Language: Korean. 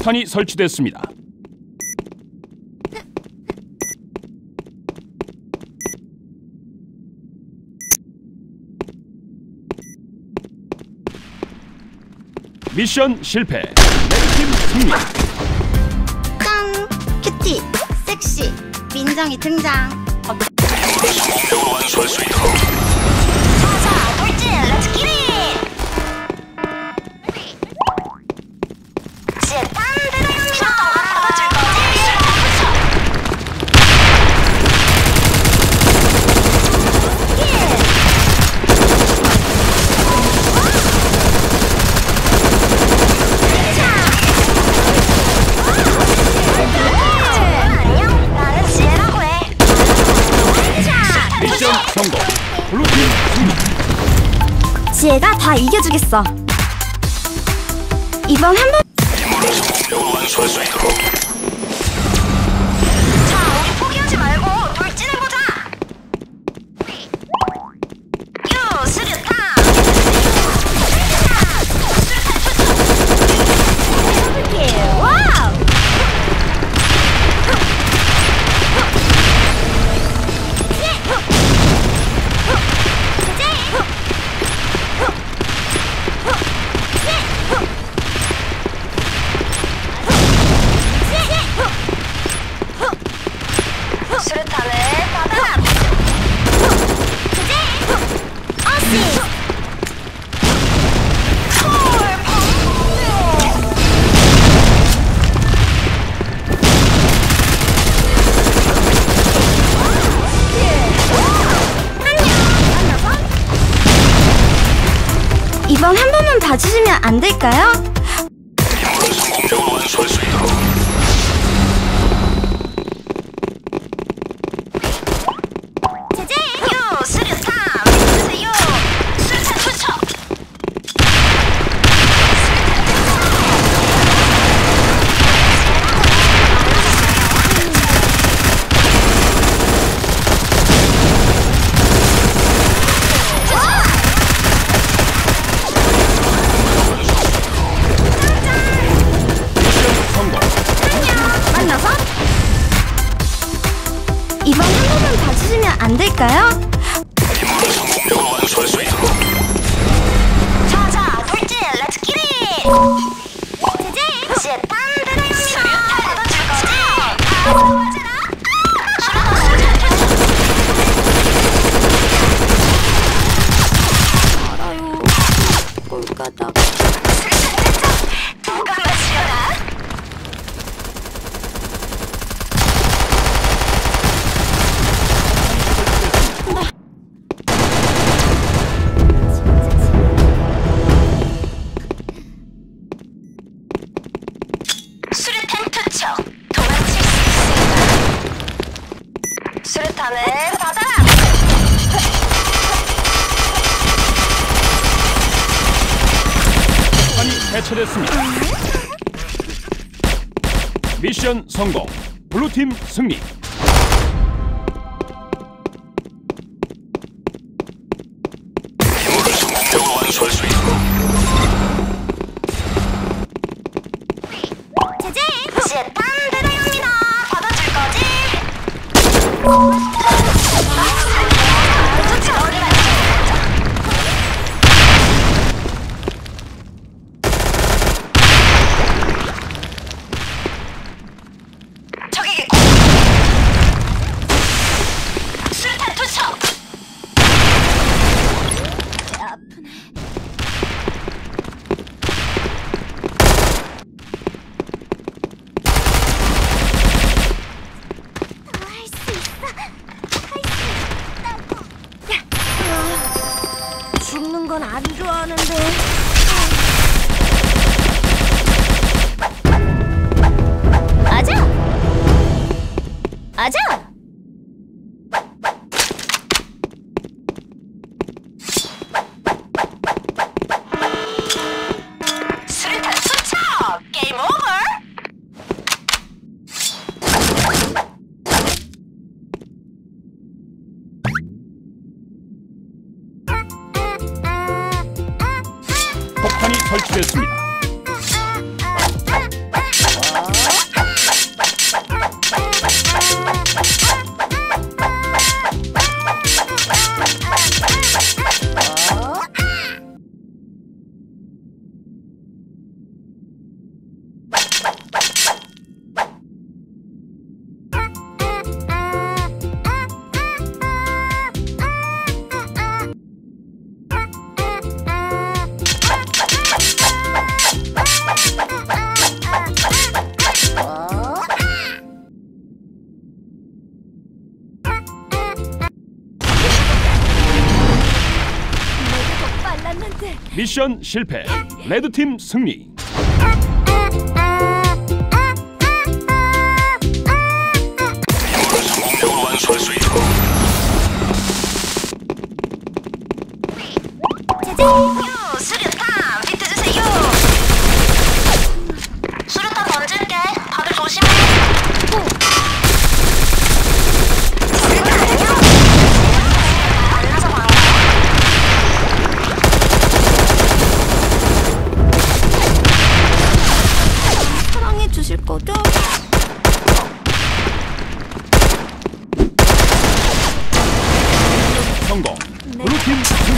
폭탄이 설치됐습니다. 미션 실패. 레드팀 승리. 짱! 큐티! 섹시! 민정이 등장! 지혜가 다 이겨주겠어. 이번 한 번. 봐주시면 안 될까요? 안 될까요? 자자 돌진 렛츠 기릿 제제 받아줄 거지? 알아요 꼴까다 누가 마 해체됐습니다. 미션 성공. 블루팀 승리. 제제 재단 대단합니다 받아줄 거지? 폭탄이 설치됐습니다. 미션 실패. 레드팀 승리. Kim